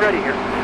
ready here.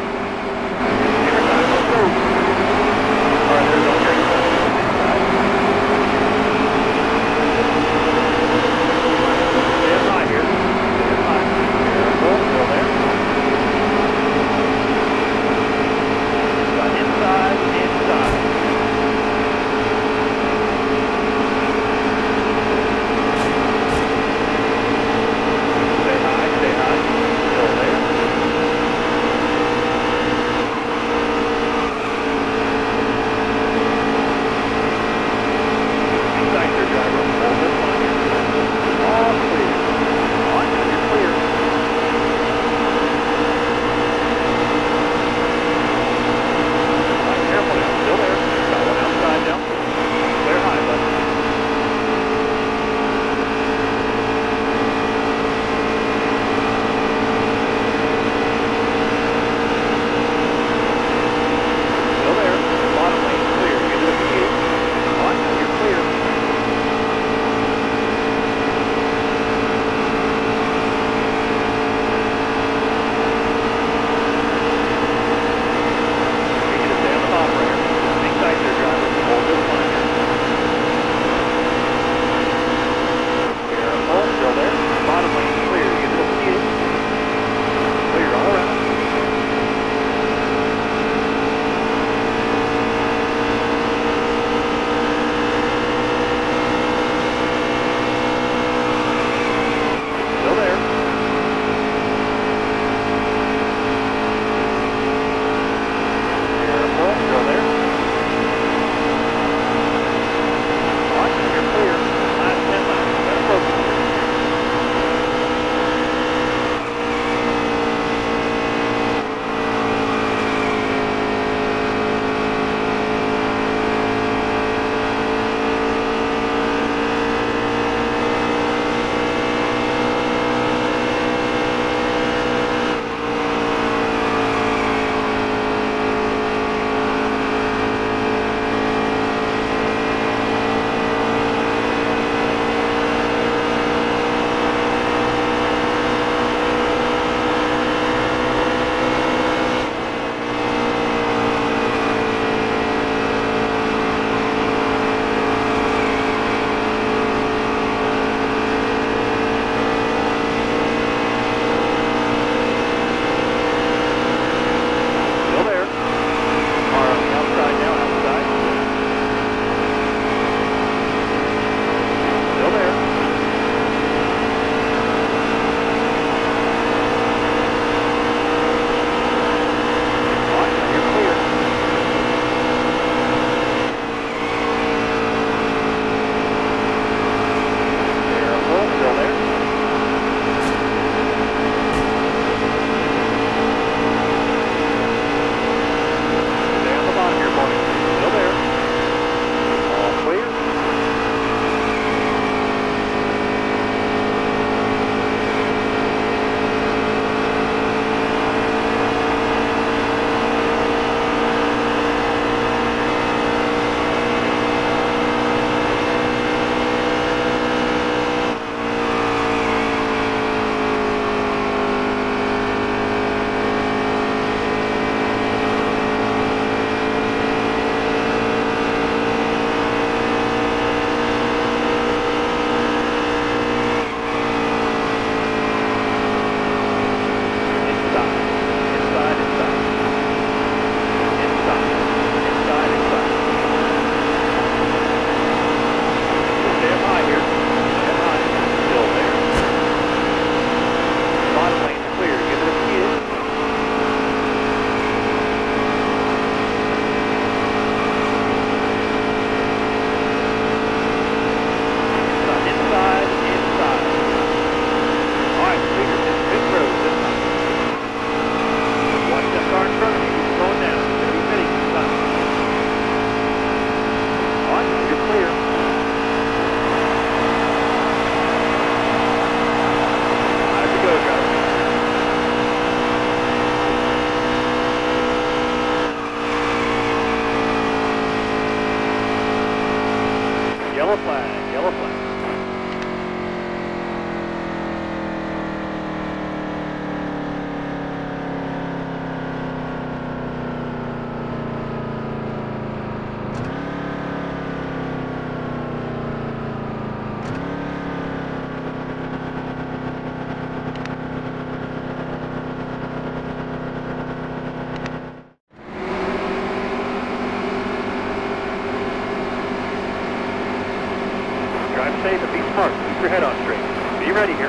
The and be smart. Keep your head on straight. Be ready here.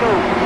Go.